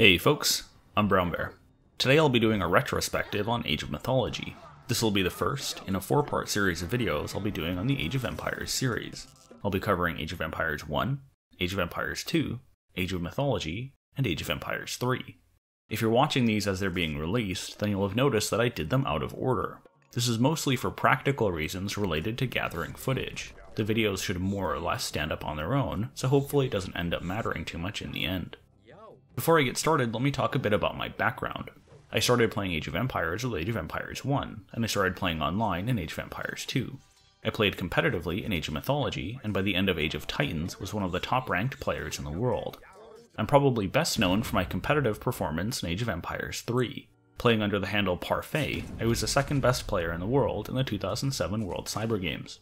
Hey folks, I'm Brown Bear. Today I'll be doing a retrospective on Age of Mythology. This will be the first in a four part series of videos I'll be doing on the Age of Empires series. I'll be covering Age of Empires 1, Age of Empires 2, Age of Mythology, and Age of Empires 3. If you're watching these as they're being released, then you'll have noticed that I did them out of order. This is mostly for practical reasons related to gathering footage. The videos should more or less stand up on their own, so hopefully it doesn't end up mattering too much in the end. Before I get started, let me talk a bit about my background. I started playing Age of Empires with Age of Empires 1, and I started playing online in Age of Empires 2. I played competitively in Age of Mythology, and by the end of Age of Titans was one of the top ranked players in the world. I'm probably best known for my competitive performance in Age of Empires 3. Playing under the handle Parfait, I was the second best player in the world in the 2007 World Cyber Games.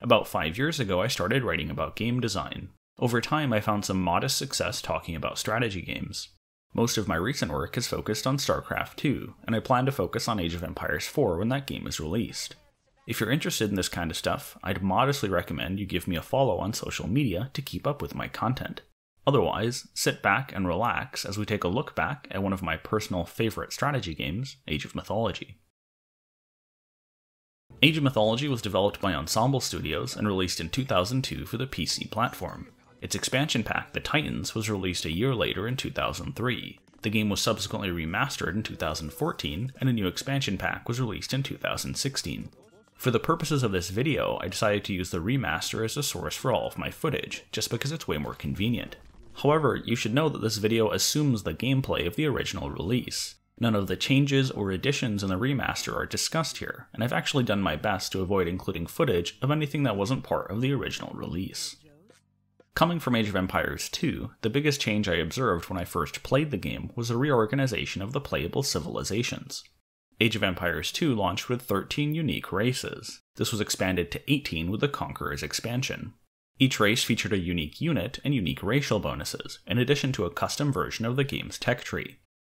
About five years ago, I started writing about game design. Over time, I found some modest success talking about strategy games. Most of my recent work is focused on StarCraft 2, and I plan to focus on Age of Empires 4 when that game is released. If you're interested in this kind of stuff, I'd modestly recommend you give me a follow on social media to keep up with my content. Otherwise, sit back and relax as we take a look back at one of my personal favorite strategy games, Age of Mythology. Age of Mythology was developed by Ensemble Studios and released in 2002 for the PC platform. Its expansion pack, The Titans, was released a year later in 2003. The game was subsequently remastered in 2014, and a new expansion pack was released in 2016. For the purposes of this video, I decided to use the remaster as the source for all of my footage, just because it's way more convenient. However, you should know that this video assumes the gameplay of the original release. None of the changes or additions in the remaster are discussed here, and I've actually done my best to avoid including footage of anything that wasn't part of the original release. Coming from Age of Empires 2, the biggest change I observed when I first played the game was the reorganization of the playable civilizations. Age of Empires 2 launched with 13 unique races. This was expanded to 18 with the Conqueror's expansion. Each race featured a unique unit and unique racial bonuses, in addition to a custom version of the game's tech tree.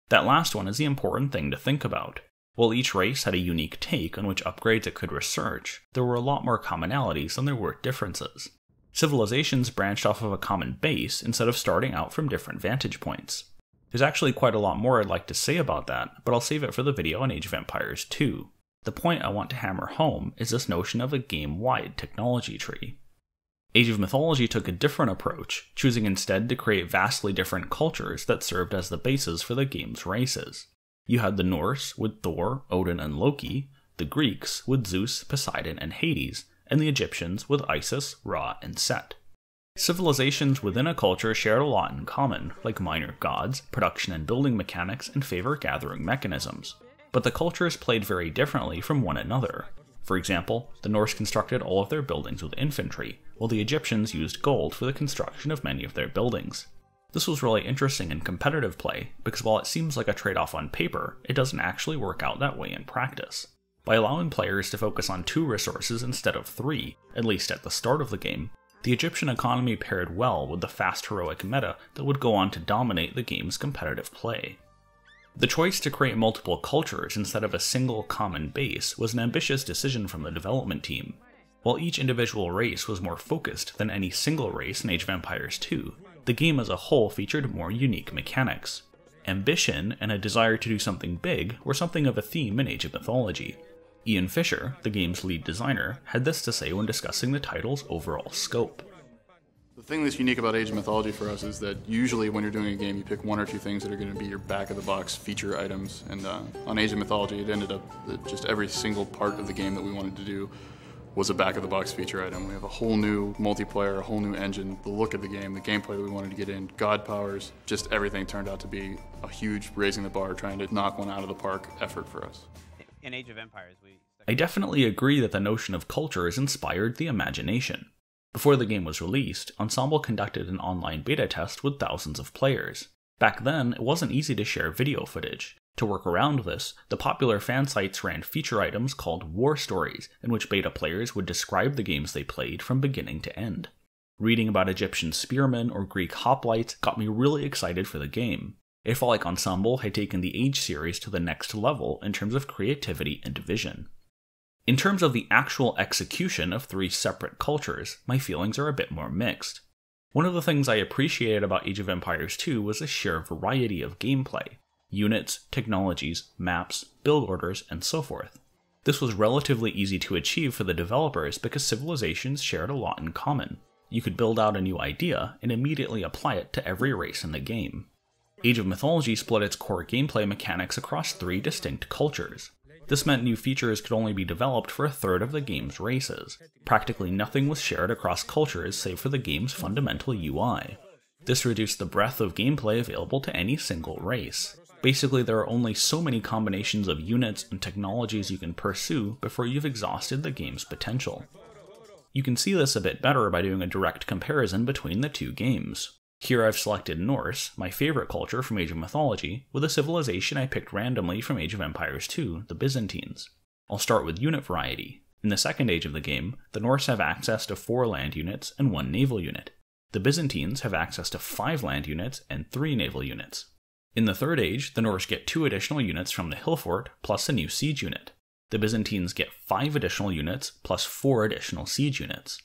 That last one is the important thing to think about. While each race had a unique take on which upgrades it could research, there were a lot more commonalities than there were differences. Civilizations branched off of a common base instead of starting out from different vantage points. There's actually quite a lot more I'd like to say about that, but I'll save it for the video on Age of Empires 2. The point I want to hammer home is this notion of a game wide technology tree. Age of Mythology took a different approach, choosing instead to create vastly different cultures that served as the bases for the game's races. You had the Norse with Thor, Odin, and Loki, the Greeks with Zeus, Poseidon, and Hades, and the Egyptians with Isis, Ra, and Set. Civilizations within a culture shared a lot in common, like minor gods, production and building mechanics, and favor gathering mechanisms. But the cultures played very differently from one another, for example, the Norse constructed all of their buildings with infantry, while the Egyptians used gold for the construction of many of their buildings. This was really interesting in competitive play, because while it seems like a trade off on paper, it doesn't actually work out that way in practice. By allowing players to focus on two resources instead of three, at least at the start of the game, the Egyptian economy paired well with the fast heroic meta that would go on to dominate the game's competitive play. The choice to create multiple cultures instead of a single common base was an ambitious decision from the development team. While each individual race was more focused than any single race in Age of Empires 2, the game as a whole featured more unique mechanics. Ambition and a desire to do something big were something of a theme in Age of Mythology. Ian Fischer, the game's lead designer, had this to say when discussing the title's overall scope. The thing that's unique about Age of Mythology for us is that usually when you're doing a game, you pick one or two things that are going to be your back of the box feature items. And uh, on Age of Mythology, it ended up that just every single part of the game that we wanted to do was a back of the box feature item. We have a whole new multiplayer, a whole new engine, the look of the game, the gameplay that we wanted to get in, god powers, just everything turned out to be a huge raising the bar, trying to knock one out of the park effort for us. In Age of Empires, we. I definitely agree that the notion of culture has inspired the imagination. Before the game was released, Ensemble conducted an online beta test with thousands of players. Back then, it wasn't easy to share video footage. To work around this, the popular fan sites ran feature items called War Stories, in which beta players would describe the games they played from beginning to end. Reading about Egyptian spearmen or Greek hoplites got me really excited for the game. It felt like Ensemble had taken the Age series to the next level in terms of creativity and vision. In terms of the actual execution of three separate cultures, my feelings are a bit more mixed. One of the things I appreciated about Age of Empires 2 was the sheer variety of gameplay units, technologies, maps, build orders, and so forth. This was relatively easy to achieve for the developers because civilizations shared a lot in common. You could build out a new idea and immediately apply it to every race in the game. Age of Mythology split its core gameplay mechanics across three distinct cultures. This meant new features could only be developed for a third of the game's races. Practically nothing was shared across cultures save for the game's fundamental UI. This reduced the breadth of gameplay available to any single race. Basically, there are only so many combinations of units and technologies you can pursue before you've exhausted the game's potential. You can see this a bit better by doing a direct comparison between the two games. Here I've selected Norse, my favorite culture from Age of Mythology, with a civilization I picked randomly from Age of Empires 2, the Byzantines. I'll start with unit variety. In the second age of the game, the Norse have access to 4 land units and 1 naval unit. The Byzantines have access to 5 land units and 3 naval units. In the Third Age, the Norse get two additional units from the hill fort, plus a new siege unit. The Byzantines get five additional units, plus four additional siege units.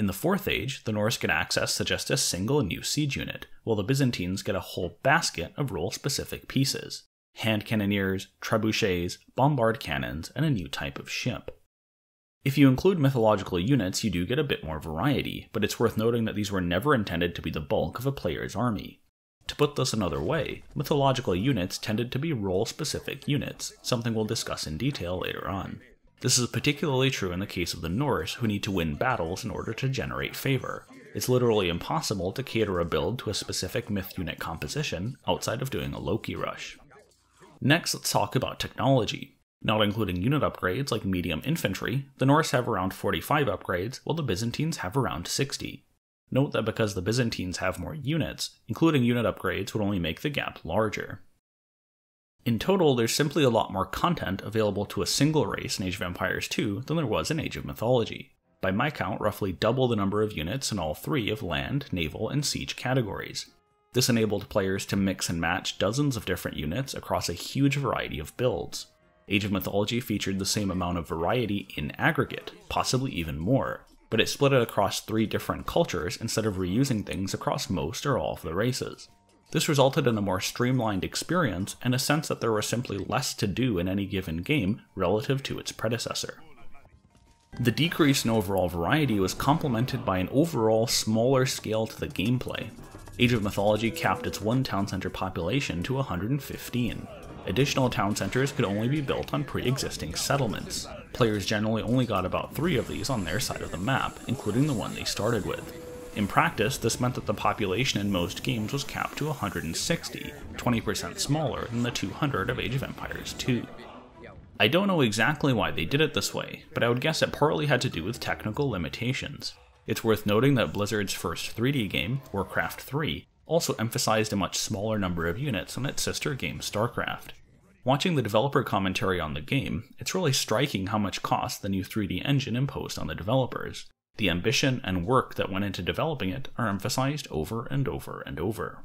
In the Fourth Age, the Norse get access to just a single new siege unit, while the Byzantines get a whole basket of role specific pieces hand cannoneers, trebuchets, bombard cannons, and a new type of ship. If you include mythological units, you do get a bit more variety, but it's worth noting that these were never intended to be the bulk of a player's army. To put this another way, mythological units tended to be role specific units, something we'll discuss in detail later on. This is particularly true in the case of the Norse, who need to win battles in order to generate favor. It's literally impossible to cater a build to a specific myth unit composition outside of doing a Loki rush. Next, let's talk about technology. Not including unit upgrades like medium infantry, the Norse have around 45 upgrades, while the Byzantines have around 60. Note that because the Byzantines have more units, including unit upgrades would only make the gap larger. In total, there's simply a lot more content available to a single race in Age of Empires 2 than there was in Age of Mythology. By my count, roughly double the number of units in all three of land, naval, and siege categories. This enabled players to mix and match dozens of different units across a huge variety of builds. Age of Mythology featured the same amount of variety in aggregate, possibly even more, but it split it across three different cultures instead of reusing things across most or all of the races. This resulted in a more streamlined experience and a sense that there was simply less to do in any given game relative to its predecessor. The decrease in overall variety was complemented by an overall smaller scale to the gameplay. Age of Mythology capped its one town center population to 115. Additional town centers could only be built on pre existing settlements. Players generally only got about three of these on their side of the map, including the one they started with. In practice, this meant that the population in most games was capped to 160, 20% smaller than the 200 of Age of Empires 2. I don't know exactly why they did it this way, but I would guess it partly had to do with technical limitations. It's worth noting that Blizzard's first 3D game, Warcraft 3, also emphasized a much smaller number of units than its sister game StarCraft. Watching the developer commentary on the game, it's really striking how much cost the new 3D engine imposed on the developers. The ambition and work that went into developing it are emphasized over and over and over.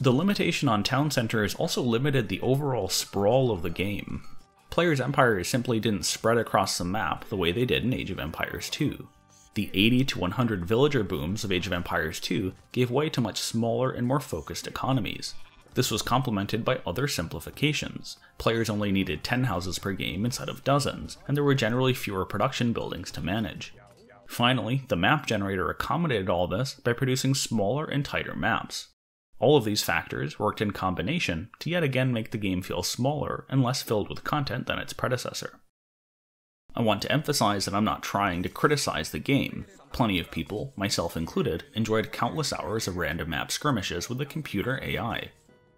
The limitation on town centers also limited the overall sprawl of the game. Players' empires simply didn't spread across the map the way they did in Age of Empires 2. The 80 to 100 villager booms of Age of Empires 2 gave way to much smaller and more focused economies, this was complemented by other simplifications. Players only needed 10 houses per game instead of dozens, and there were generally fewer production buildings to manage. Finally, the map generator accommodated all this by producing smaller and tighter maps. All of these factors worked in combination to yet again make the game feel smaller and less filled with content than its predecessor. I want to emphasize that I'm not trying to criticize the game. Plenty of people, myself included, enjoyed countless hours of random map skirmishes with the computer AI.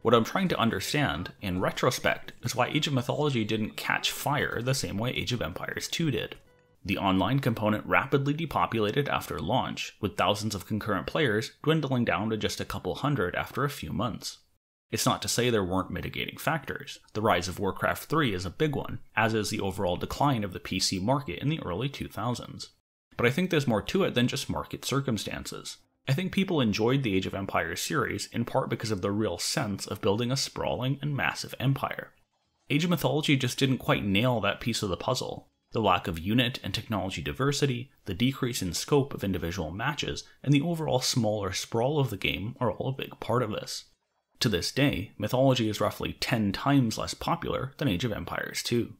What I'm trying to understand, in retrospect, is why Age of Mythology didn't catch fire the same way Age of Empires 2 did. The online component rapidly depopulated after launch, with thousands of concurrent players dwindling down to just a couple hundred after a few months. It's not to say there weren't mitigating factors. The rise of Warcraft 3 is a big one, as is the overall decline of the PC market in the early 2000s. But I think there's more to it than just market circumstances. I think people enjoyed the Age of Empires series in part because of the real sense of building a sprawling and massive empire. Age of Mythology just didn't quite nail that piece of the puzzle. The lack of unit and technology diversity, the decrease in scope of individual matches, and the overall smaller sprawl of the game are all a big part of this. To this day, Mythology is roughly 10 times less popular than Age of Empires 2.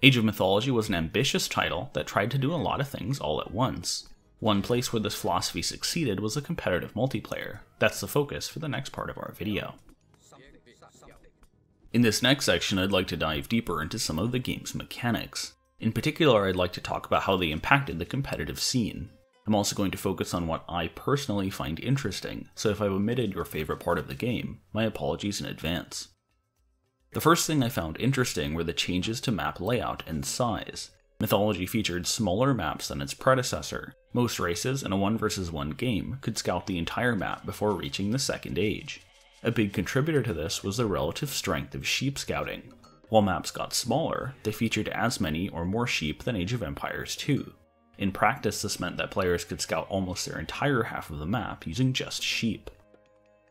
Age of Mythology was an ambitious title that tried to do a lot of things all at once. One place where this philosophy succeeded was the competitive multiplayer. That's the focus for the next part of our video. In this next section, I'd like to dive deeper into some of the game's mechanics. In particular, I'd like to talk about how they impacted the competitive scene. I'm also going to focus on what I personally find interesting, so if I've omitted your favorite part of the game, my apologies in advance. The first thing I found interesting were the changes to map layout and size. Mythology featured smaller maps than its predecessor. Most races in a 1 vs 1 game could scout the entire map before reaching the second age. A big contributor to this was the relative strength of sheep scouting. While maps got smaller, they featured as many or more sheep than Age of Empires 2. In practice, this meant that players could scout almost their entire half of the map using just sheep.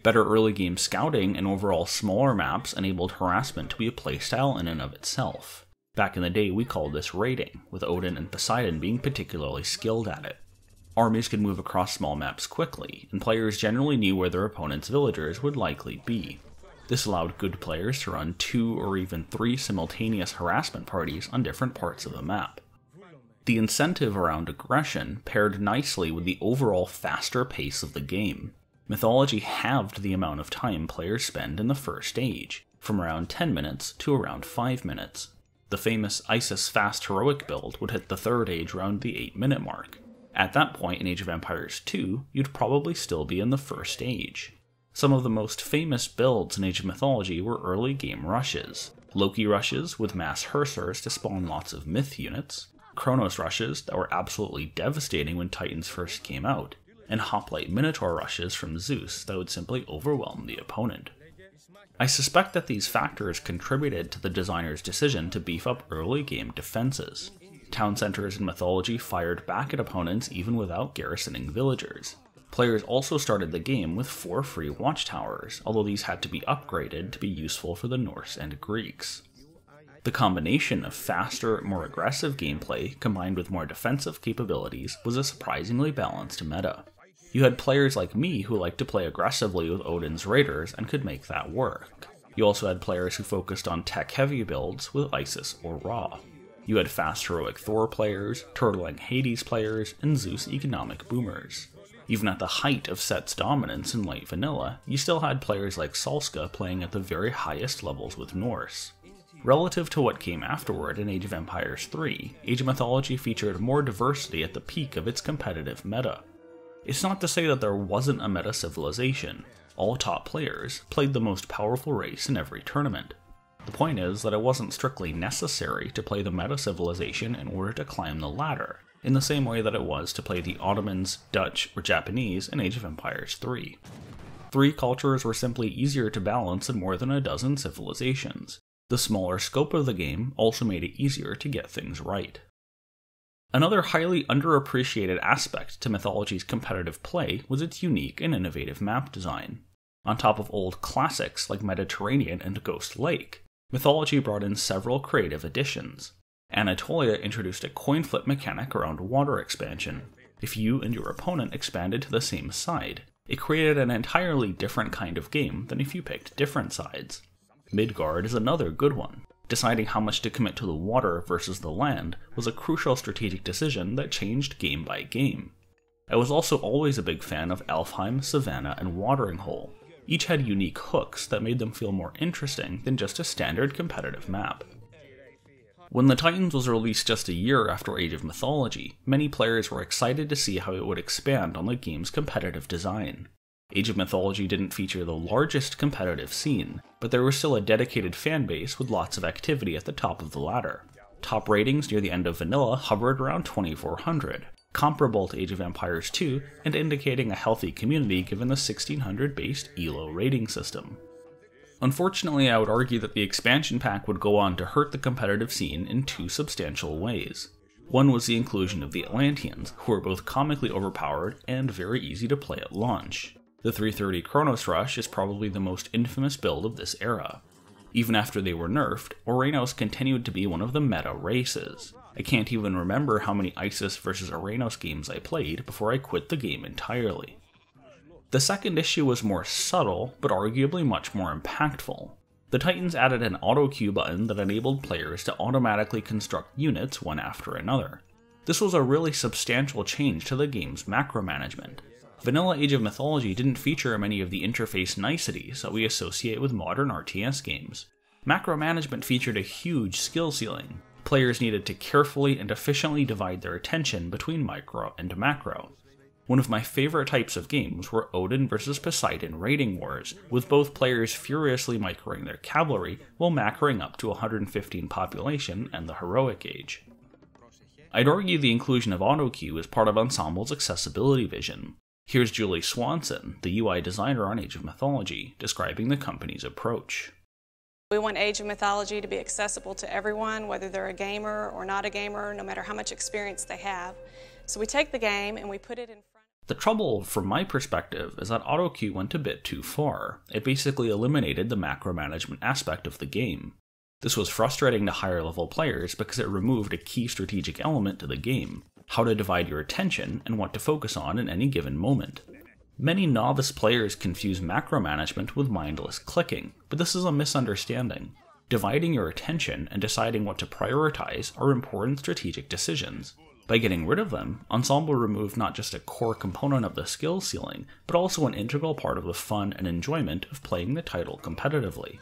Better early game scouting and overall smaller maps enabled harassment to be a playstyle in and of itself. Back in the day, we called this raiding, with Odin and Poseidon being particularly skilled at it. Armies could move across small maps quickly, and players generally knew where their opponent's villagers would likely be. This allowed good players to run two or even three simultaneous harassment parties on different parts of the map. The incentive around aggression paired nicely with the overall faster pace of the game. Mythology halved the amount of time players spend in the first stage, from around 10 minutes to around 5 minutes. The famous Isis Fast Heroic build would hit the third age around the 8 minute mark, at that point in Age of Empires 2, you'd probably still be in the first age. Some of the most famous builds in Age of Mythology were early game rushes. Loki rushes with mass Hersirs to spawn lots of myth units, Kronos rushes that were absolutely devastating when Titans first came out, and Hoplite Minotaur rushes from Zeus that would simply overwhelm the opponent. I suspect that these factors contributed to the designer's decision to beef up early game defenses. Town centers in mythology fired back at opponents even without garrisoning villagers. Players also started the game with four free watchtowers, although these had to be upgraded to be useful for the Norse and Greeks. The combination of faster, more aggressive gameplay combined with more defensive capabilities was a surprisingly balanced meta. You had players like me who liked to play aggressively with Odin's Raiders and could make that work. You also had players who focused on tech heavy builds with Isis or Ra. You had fast heroic Thor players, turtling Hades players, and Zeus economic boomers. Even at the height of Set's dominance in late vanilla, you still had players like Salska playing at the very highest levels with Norse. Relative to what came afterward in Age of Empires 3, Age of Mythology featured more diversity at the peak of its competitive meta. It's not to say that there wasn't a meta civilization, all top players played the most powerful race in every tournament. The point is that it wasn't strictly necessary to play the meta civilization in order to climb the ladder, in the same way that it was to play the Ottomans, Dutch, or Japanese in Age of Empires 3. Three cultures were simply easier to balance than more than a dozen civilizations. The smaller scope of the game also made it easier to get things right. Another highly underappreciated aspect to Mythology's competitive play was its unique and innovative map design. On top of old classics like Mediterranean and Ghost Lake, Mythology brought in several creative additions. Anatolia introduced a coin flip mechanic around water expansion. If you and your opponent expanded to the same side, it created an entirely different kind of game than if you picked different sides. Midgard is another good one. Deciding how much to commit to the water versus the land was a crucial strategic decision that changed game by game. I was also always a big fan of Alfheim, Savannah, and Watering Hole, each had unique hooks that made them feel more interesting than just a standard competitive map. When the Titans was released just a year after Age of Mythology, many players were excited to see how it would expand on the game's competitive design. Age of Mythology didn't feature the largest competitive scene, but there was still a dedicated fanbase with lots of activity at the top of the ladder. Top ratings near the end of Vanilla hovered around 2400, comparable to Age of Empires 2 and indicating a healthy community given the 1600 based ELO rating system. Unfortunately, I would argue that the expansion pack would go on to hurt the competitive scene in two substantial ways. One was the inclusion of the Atlanteans, who were both comically overpowered and very easy to play at launch. The 330 Kronos Rush is probably the most infamous build of this era. Even after they were nerfed, Ouranos continued to be one of the meta races. I can't even remember how many Isis vs Ouranos games I played before I quit the game entirely. The second issue was more subtle, but arguably much more impactful. The Titans added an auto queue button that enabled players to automatically construct units one after another. This was a really substantial change to the game's macro management. Vanilla Age of Mythology didn't feature many of the interface niceties that we associate with modern RTS games. Macro management featured a huge skill ceiling. Players needed to carefully and efficiently divide their attention between micro and macro. One of my favorite types of games were Odin vs Poseidon raiding wars, with both players furiously microing their cavalry while macroing up to 115 population and the heroic age. I'd argue the inclusion of auto AutoQueue is part of Ensemble's accessibility vision. Here's Julie Swanson, the UI designer on Age of Mythology, describing the company's approach. We want Age of Mythology to be accessible to everyone, whether they're a gamer or not a gamer, no matter how much experience they have. So we take the game and we put it in front. The trouble, from my perspective, is that AutoQueue went a bit too far. It basically eliminated the macro management aspect of the game. This was frustrating to higher level players because it removed a key strategic element to the game how to divide your attention and what to focus on in any given moment. Many novice players confuse macro management with mindless clicking, but this is a misunderstanding. Dividing your attention and deciding what to prioritize are important strategic decisions. By getting rid of them, Ensemble removed not just a core component of the skill ceiling, but also an integral part of the fun and enjoyment of playing the title competitively.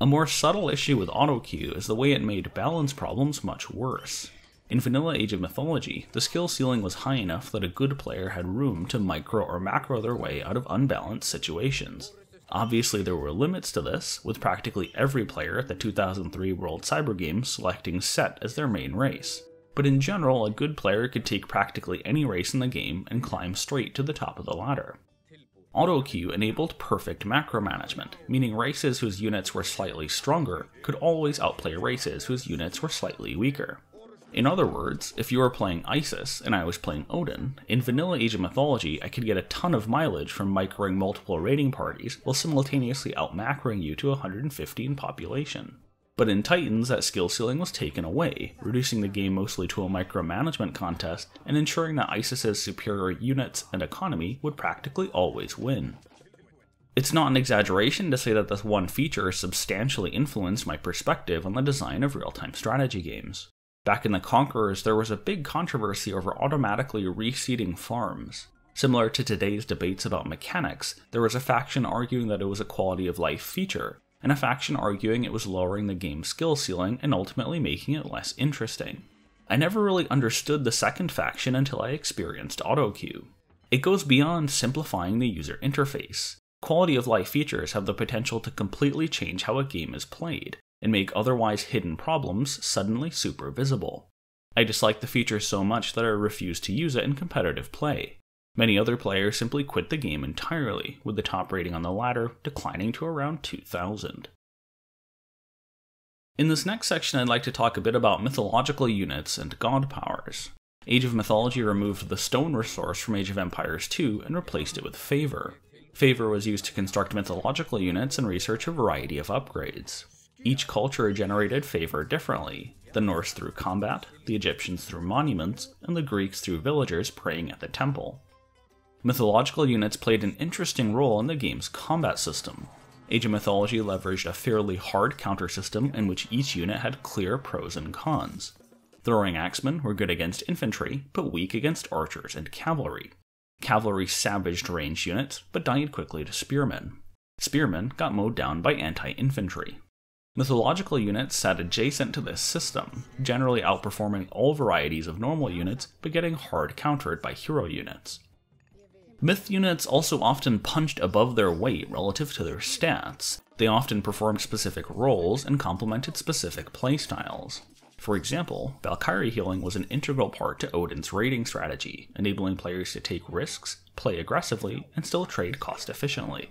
A more subtle issue with AutoQueue is the way it made balance problems much worse. In Vanilla Age of Mythology, the skill ceiling was high enough that a good player had room to micro or macro their way out of unbalanced situations. Obviously, there were limits to this, with practically every player at the 2003 World Cyber Games selecting Set as their main race but in general, a good player could take practically any race in the game and climb straight to the top of the ladder. AutoQueue enabled perfect macro management, meaning races whose units were slightly stronger could always outplay races whose units were slightly weaker. In other words, if you were playing Isis and I was playing Odin, in Vanilla Age of Mythology I could get a ton of mileage from microing multiple raiding parties while simultaneously outmacroing you to 150 in population. But in Titans, that skill ceiling was taken away, reducing the game mostly to a micromanagement contest and ensuring that Isis's superior units and economy would practically always win. It's not an exaggeration to say that this one feature substantially influenced my perspective on the design of real time strategy games. Back in the Conquerors, there was a big controversy over automatically reseeding farms. Similar to today's debates about mechanics, there was a faction arguing that it was a quality of life feature, and a faction arguing it was lowering the game's skill ceiling and ultimately making it less interesting. I never really understood the second faction until I experienced AutoQueue. It goes beyond simplifying the user interface. Quality of life features have the potential to completely change how a game is played, and make otherwise hidden problems suddenly super visible. I dislike the feature so much that I refuse to use it in competitive play. Many other players simply quit the game entirely, with the top rating on the ladder declining to around 2000. In this next section, I'd like to talk a bit about mythological units and god powers. Age of Mythology removed the stone resource from Age of Empires 2 and replaced it with favor. Favor was used to construct mythological units and research a variety of upgrades. Each culture generated favor differently the Norse through combat, the Egyptians through monuments, and the Greeks through villagers praying at the temple. Mythological units played an interesting role in the game's combat system. Age of Mythology leveraged a fairly hard counter system in which each unit had clear pros and cons. Throwing axemen were good against infantry, but weak against archers and cavalry. Cavalry savaged ranged units, but died quickly to spearmen. Spearmen got mowed down by anti infantry. Mythological units sat adjacent to this system, generally outperforming all varieties of normal units, but getting hard countered by hero units. Myth units also often punched above their weight relative to their stats. They often performed specific roles and complemented specific playstyles. For example, Valkyrie healing was an integral part to Odin's raiding strategy, enabling players to take risks, play aggressively, and still trade cost efficiently.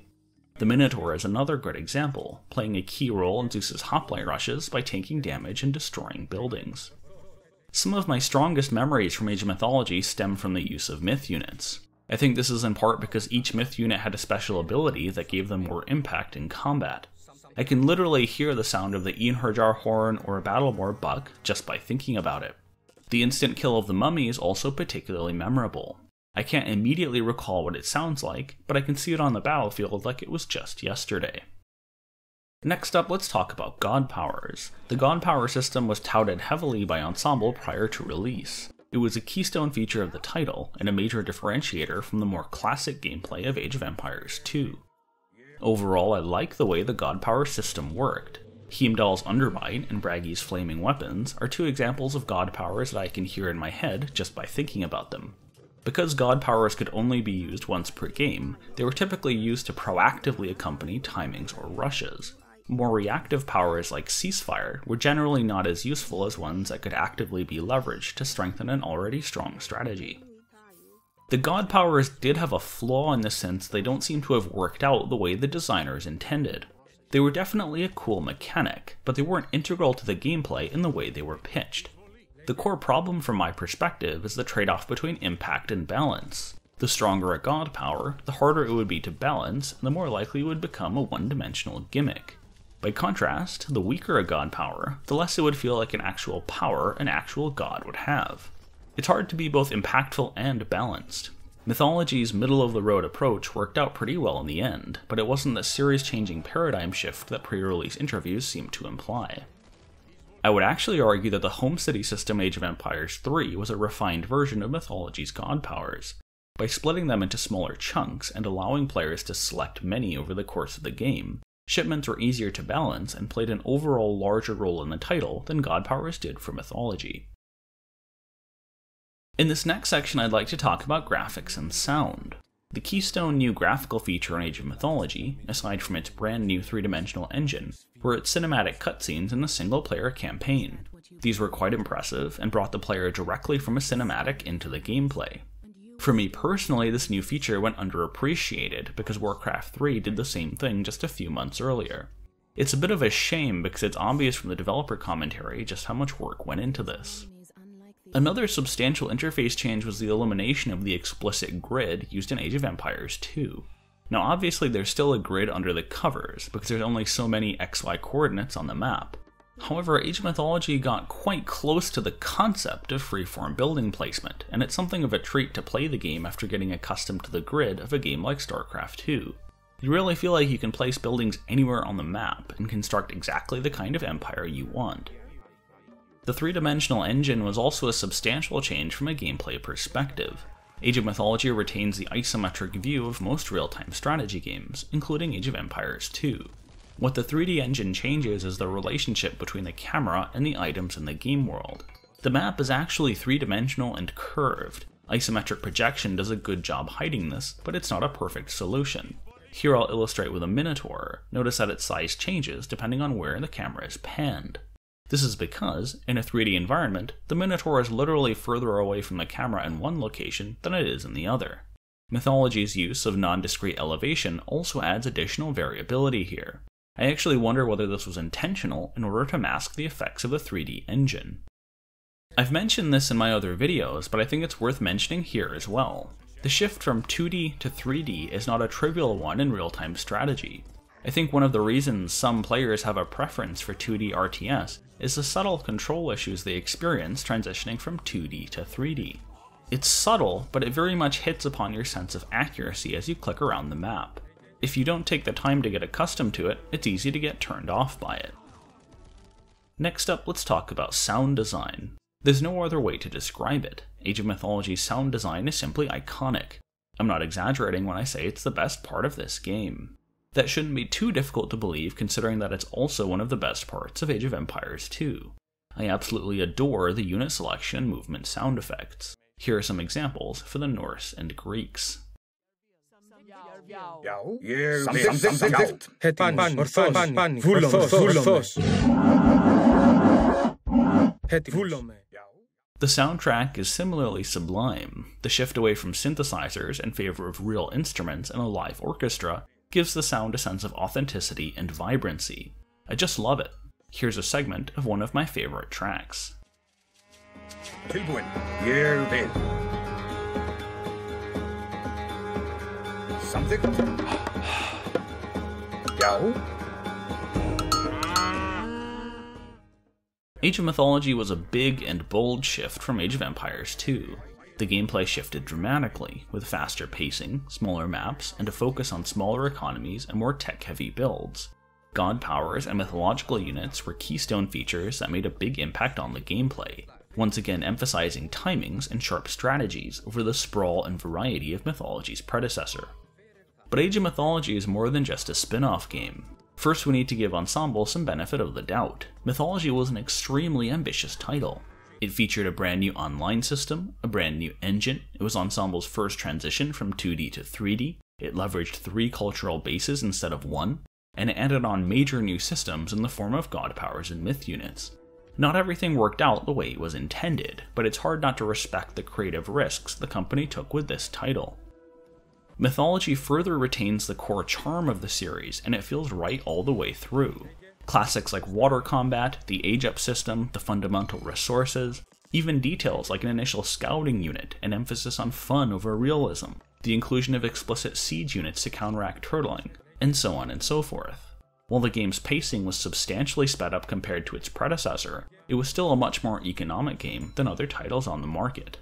The Minotaur is another good example, playing a key role in Zeus's hoplite rushes by taking damage and destroying buildings. Some of my strongest memories from Age of Mythology stem from the use of myth units. I think this is in part because each myth unit had a special ability that gave them more impact in combat. I can literally hear the sound of the Einherjar horn or a Battlemore buck just by thinking about it. The instant kill of the mummy is also particularly memorable. I can't immediately recall what it sounds like, but I can see it on the battlefield like it was just yesterday. Next up, let's talk about God Powers. The God Power system was touted heavily by Ensemble prior to release. It was a keystone feature of the title and a major differentiator from the more classic gameplay of Age of Empires 2. Overall, I like the way the God Power system worked. Heimdall's Undermine and Bragi's Flaming Weapons are two examples of God Powers that I can hear in my head just by thinking about them. Because God Powers could only be used once per game, they were typically used to proactively accompany timings or rushes. More reactive powers like Ceasefire were generally not as useful as ones that could actively be leveraged to strengthen an already strong strategy. The god powers did have a flaw in the sense they don't seem to have worked out the way the designers intended. They were definitely a cool mechanic, but they weren't integral to the gameplay in the way they were pitched. The core problem from my perspective is the trade off between impact and balance. The stronger a god power, the harder it would be to balance, and the more likely it would become a one dimensional gimmick. By contrast, the weaker a god power, the less it would feel like an actual power an actual god would have. It's hard to be both impactful and balanced. Mythology's middle of the road approach worked out pretty well in the end, but it wasn't the series changing paradigm shift that pre release interviews seemed to imply. I would actually argue that the Home City system in Age of Empires 3 was a refined version of Mythology's god powers. By splitting them into smaller chunks and allowing players to select many over the course of the game, Shipments were easier to balance and played an overall larger role in the title than God Powers did for Mythology. In this next section, I'd like to talk about graphics and sound. The keystone new graphical feature in Age of Mythology, aside from its brand new three dimensional engine, were its cinematic cutscenes in the single player campaign. These were quite impressive and brought the player directly from a cinematic into the gameplay. For me personally, this new feature went underappreciated because Warcraft 3 did the same thing just a few months earlier. It's a bit of a shame because it's obvious from the developer commentary just how much work went into this. Another substantial interface change was the elimination of the explicit grid used in Age of Empires 2. Now obviously there's still a grid under the covers, because there's only so many XY coordinates on the map, However, Age of Mythology got quite close to the concept of freeform building placement, and it's something of a treat to play the game after getting accustomed to the grid of a game like StarCraft 2. You really feel like you can place buildings anywhere on the map and construct exactly the kind of empire you want. The three dimensional engine was also a substantial change from a gameplay perspective. Age of Mythology retains the isometric view of most real time strategy games, including Age of Empires 2. What the 3D engine changes is the relationship between the camera and the items in the game world. The map is actually three dimensional and curved. Isometric projection does a good job hiding this, but it's not a perfect solution. Here I'll illustrate with a Minotaur. Notice that its size changes depending on where the camera is panned. This is because, in a 3D environment, the Minotaur is literally further away from the camera in one location than it is in the other. Mythology's use of non-discrete elevation also adds additional variability here. I actually wonder whether this was intentional in order to mask the effects of the 3D engine. I've mentioned this in my other videos, but I think it's worth mentioning here as well. The shift from 2D to 3D is not a trivial one in real-time strategy. I think one of the reasons some players have a preference for 2D RTS is the subtle control issues they experience transitioning from 2D to 3D. It's subtle, but it very much hits upon your sense of accuracy as you click around the map. If you don't take the time to get accustomed to it, it's easy to get turned off by it. Next up, let's talk about sound design. There's no other way to describe it. Age of Mythology's sound design is simply iconic. I'm not exaggerating when I say it's the best part of this game. That shouldn't be too difficult to believe considering that it's also one of the best parts of Age of Empires 2. I absolutely adore the unit selection and movement sound effects. Here are some examples for the Norse and Greeks. The soundtrack is similarly sublime. The shift away from synthesizers in favor of real instruments and a live orchestra gives the sound a sense of authenticity and vibrancy. I just love it. Here's a segment of one of my favorite tracks. Something? Age of Mythology was a big and bold shift from Age of Empires 2. The gameplay shifted dramatically, with faster pacing, smaller maps, and a focus on smaller economies and more tech heavy builds. God powers and mythological units were keystone features that made a big impact on the gameplay, once again emphasizing timings and sharp strategies over the sprawl and variety of Mythology's predecessor. But Age of Mythology is more than just a spin off game. First, we need to give Ensemble some benefit of the doubt. Mythology was an extremely ambitious title. It featured a brand new online system, a brand new engine, it was Ensemble's first transition from 2D to 3D, it leveraged three cultural bases instead of one, and it added on major new systems in the form of god powers and myth units. Not everything worked out the way it was intended, but it's hard not to respect the creative risks the company took with this title. Mythology further retains the core charm of the series, and it feels right all the way through. Classics like water combat, the age up system, the fundamental resources, even details like an initial scouting unit, an emphasis on fun over realism, the inclusion of explicit siege units to counteract turtling, and so on and so forth. While the game's pacing was substantially sped up compared to its predecessor, it was still a much more economic game than other titles on the market.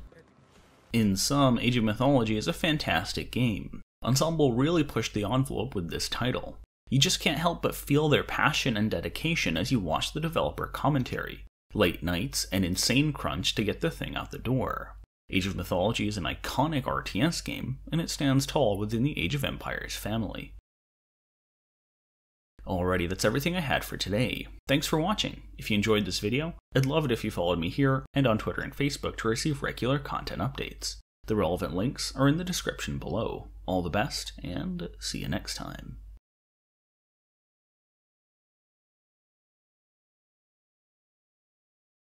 In sum, Age of Mythology is a fantastic game. Ensemble really pushed the envelope with this title. You just can't help but feel their passion and dedication as you watch the developer commentary. Late nights and insane crunch to get the thing out the door. Age of Mythology is an iconic RTS game, and it stands tall within the Age of Empires family. Alrighty, that's everything I had for today. Thanks for watching. If you enjoyed this video, I'd love it if you followed me here and on Twitter and Facebook to receive regular content updates. The relevant links are in the description below. All the best, and see you next time.